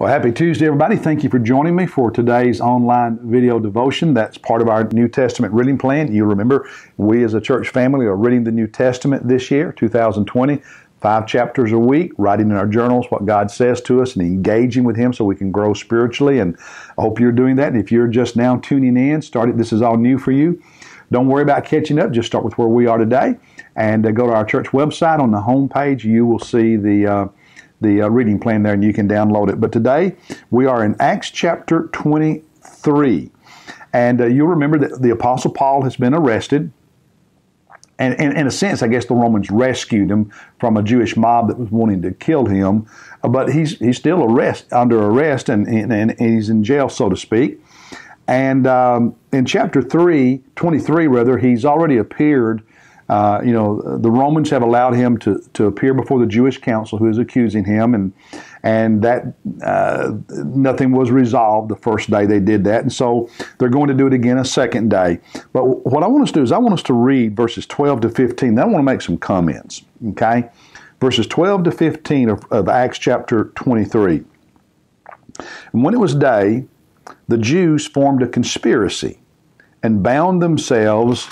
Well, happy Tuesday, everybody. Thank you for joining me for today's online video devotion. That's part of our New Testament reading plan. You remember, we as a church family are reading the New Testament this year, 2020, five chapters a week, writing in our journals what God says to us and engaging with Him so we can grow spiritually. And I hope you're doing that. And if you're just now tuning in, started, this is all new for you. Don't worry about catching up. Just start with where we are today and uh, go to our church website. On the home page, you will see the uh, the uh, reading plan there and you can download it. But today we are in Acts chapter 23. And uh, you'll remember that the Apostle Paul has been arrested. And, and, in a sense, I guess the Romans rescued him from a Jewish mob that was wanting to kill him. But he's, he's still arrest, under arrest and, and, and he's in jail, so to speak. And um, in chapter 3, 23, rather, he's already appeared uh, you know, the Romans have allowed him to, to appear before the Jewish council who is accusing him, and and that uh, nothing was resolved the first day they did that, and so they're going to do it again a second day. But what I want us to do is I want us to read verses 12 to 15. Then I want to make some comments. Okay, verses 12 to 15 of, of Acts chapter 23. And when it was day, the Jews formed a conspiracy and bound themselves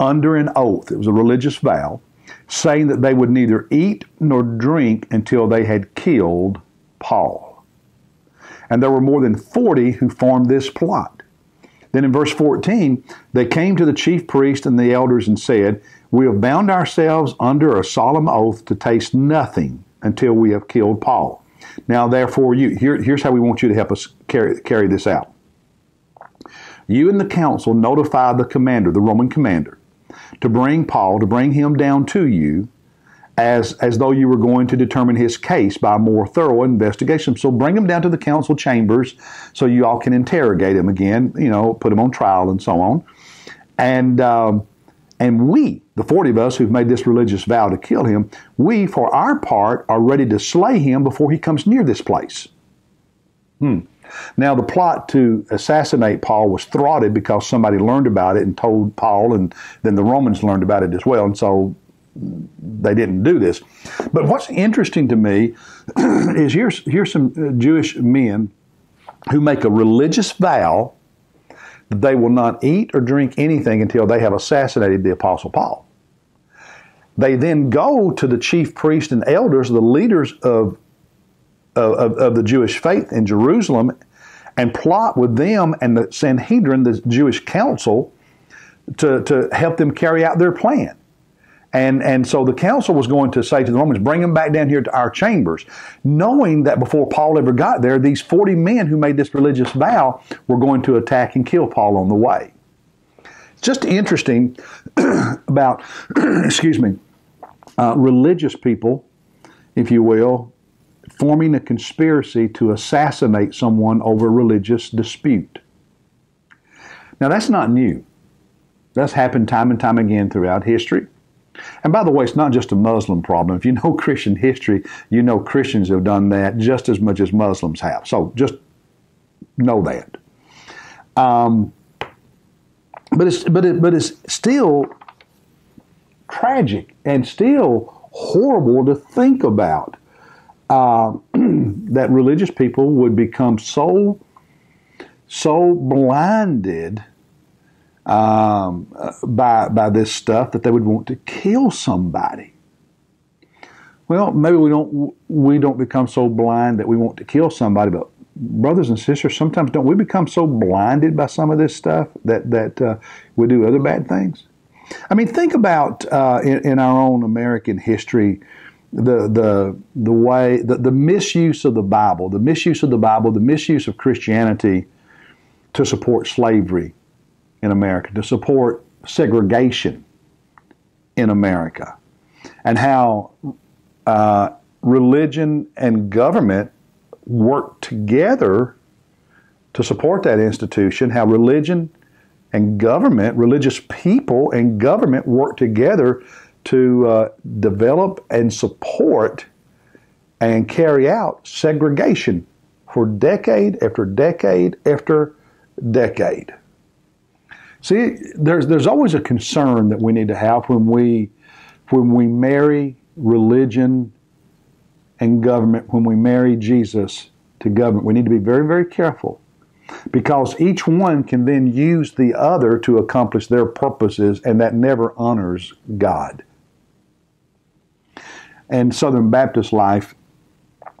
under an oath, it was a religious vow, saying that they would neither eat nor drink until they had killed Paul. And there were more than 40 who formed this plot. Then in verse 14, they came to the chief priest and the elders and said, We have bound ourselves under a solemn oath to taste nothing until we have killed Paul. Now, therefore, you here, here's how we want you to help us carry, carry this out. You and the council notify the commander, the Roman commander, to bring Paul, to bring him down to you as, as though you were going to determine his case by a more thorough investigation. So bring him down to the council chambers so you all can interrogate him again, you know, put him on trial and so on. And, um, and we, the 40 of us who've made this religious vow to kill him, we, for our part, are ready to slay him before he comes near this place. Hmm. Now, the plot to assassinate Paul was thwarted because somebody learned about it and told Paul, and then the Romans learned about it as well, and so they didn't do this. But what's interesting to me is here's, here's some uh, Jewish men who make a religious vow that they will not eat or drink anything until they have assassinated the Apostle Paul. They then go to the chief priests and elders, the leaders of of, of the Jewish faith in Jerusalem and plot with them and the Sanhedrin, the Jewish council, to, to help them carry out their plan. And, and so the council was going to say to the Romans, bring them back down here to our chambers, knowing that before Paul ever got there, these 40 men who made this religious vow were going to attack and kill Paul on the way. It's just interesting about, excuse me, uh, religious people, if you will, forming a conspiracy to assassinate someone over religious dispute. Now, that's not new. That's happened time and time again throughout history. And by the way, it's not just a Muslim problem. If you know Christian history, you know Christians have done that just as much as Muslims have. So just know that. Um, but it's but it, but it's still tragic and still horrible to think about uh, that religious people would become so so blinded um, by by this stuff that they would want to kill somebody. Well, maybe we don't we don't become so blind that we want to kill somebody, but brothers and sisters, sometimes don't we become so blinded by some of this stuff that that uh, we do other bad things? I mean, think about uh, in, in, our own American history the the the way the, the misuse of the Bible, the misuse of the Bible, the misuse of Christianity to support slavery in America, to support segregation in America, and how uh, religion and government work together to support that institution. How religion and government, religious people and government work together to uh, develop and support and carry out segregation for decade after decade after decade. See, there's there's always a concern that we need to have when we when we marry religion and government, when we marry Jesus to government. We need to be very, very careful because each one can then use the other to accomplish their purposes, and that never honors God. And Southern Baptist life,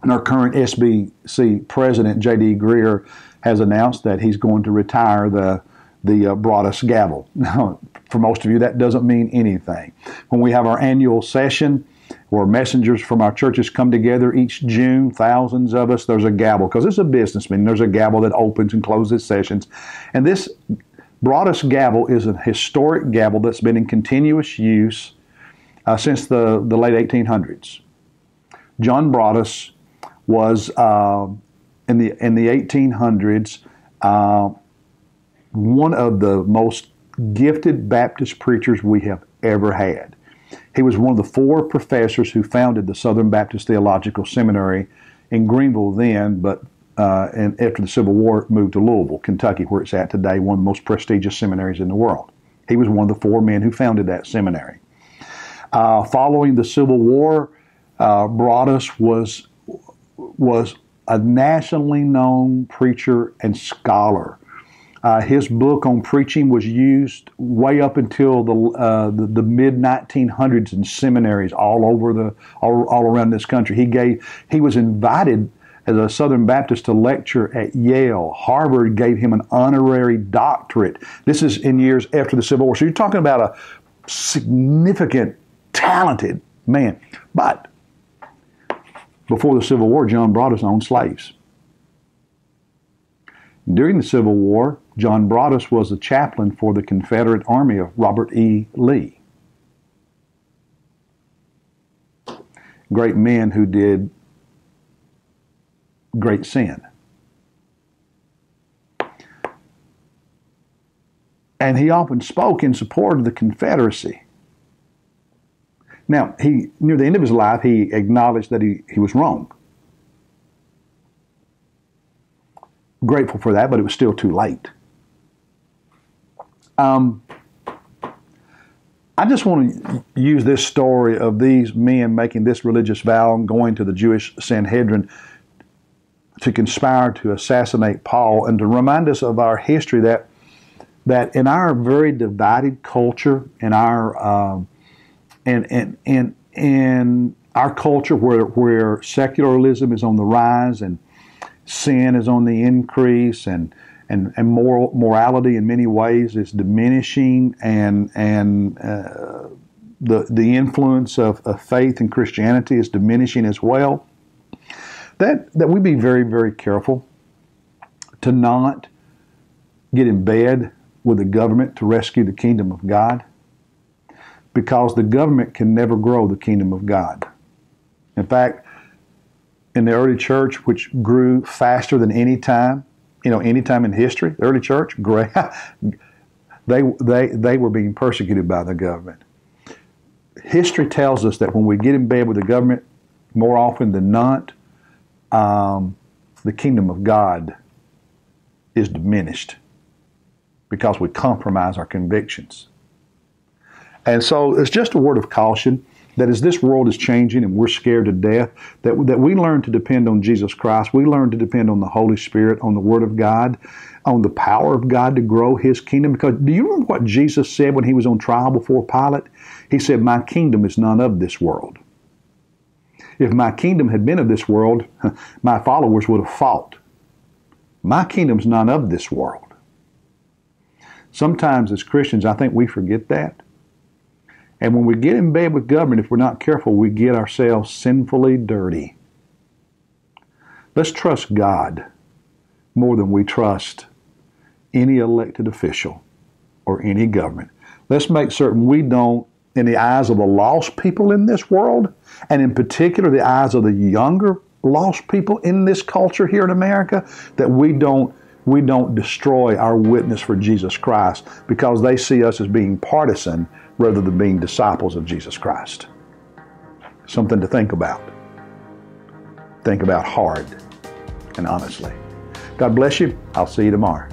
and our current SBC president, J.D. Greear, has announced that he's going to retire the the uh, Broadus gavel. Now, for most of you, that doesn't mean anything. When we have our annual session, where messengers from our churches come together each June, thousands of us, there's a gavel, because it's a business meeting. There's a gavel that opens and closes sessions. And this Broadus gavel is a historic gavel that's been in continuous use uh, since the, the late 1800s. John Broadus was uh, in the in the 1800s uh, one of the most gifted Baptist preachers we have ever had. He was one of the four professors who founded the Southern Baptist Theological Seminary in Greenville then, but uh, and after the Civil War moved to Louisville, Kentucky, where it's at today, one of the most prestigious seminaries in the world. He was one of the four men who founded that seminary. Uh, following the Civil War, uh, Broadus was was a nationally known preacher and scholar. Uh, his book on preaching was used way up until the uh, the, the mid 1900s in seminaries all over the all, all around this country. He gave he was invited as a Southern Baptist to lecture at Yale. Harvard gave him an honorary doctorate. This is in years after the Civil War. So you're talking about a significant, talented man. But before the Civil War, John Broadus owned slaves. During the Civil War, John Broadus was a chaplain for the Confederate Army of Robert E. Lee. Great men who did great sin. And he often spoke in support of the Confederacy. Now, he near the end of his life, he acknowledged that he, he was wrong. Grateful for that, but it was still too late. Um, I just want to use this story of these men making this religious vow and going to the Jewish Sanhedrin to conspire to assassinate Paul and to remind us of our history that that in our very divided culture, in our um, in, in, in, in our culture where, where secularism is on the rise and sin is on the increase and and, and moral morality in many ways is diminishing, and and uh, the the influence of, of faith and Christianity is diminishing as well. That that we be very very careful to not get in bed with the government to rescue the kingdom of God, because the government can never grow the kingdom of God. In fact, in the early church, which grew faster than any time you know, any time in history, the early church, they, they, they were being persecuted by the government. History tells us that when we get in bed with the government, more often than not, um, the kingdom of God is diminished because we compromise our convictions. And so it's just a word of caution that as this world is changing and we're scared to death, that, that we learn to depend on Jesus Christ. We learn to depend on the Holy Spirit, on the Word of God, on the power of God to grow His kingdom. Because do you remember what Jesus said when He was on trial before Pilate? He said, My kingdom is none of this world. If my kingdom had been of this world, my followers would have fought. My kingdom's none of this world. Sometimes as Christians, I think we forget that. And when we get in bed with government, if we're not careful, we get ourselves sinfully dirty. Let's trust God more than we trust any elected official or any government. Let's make certain we don't, in the eyes of the lost people in this world, and in particular the eyes of the younger lost people in this culture here in America, that we don't we don't destroy our witness for Jesus Christ because they see us as being partisan rather than being disciples of Jesus Christ. Something to think about. Think about hard and honestly. God bless you. I'll see you tomorrow.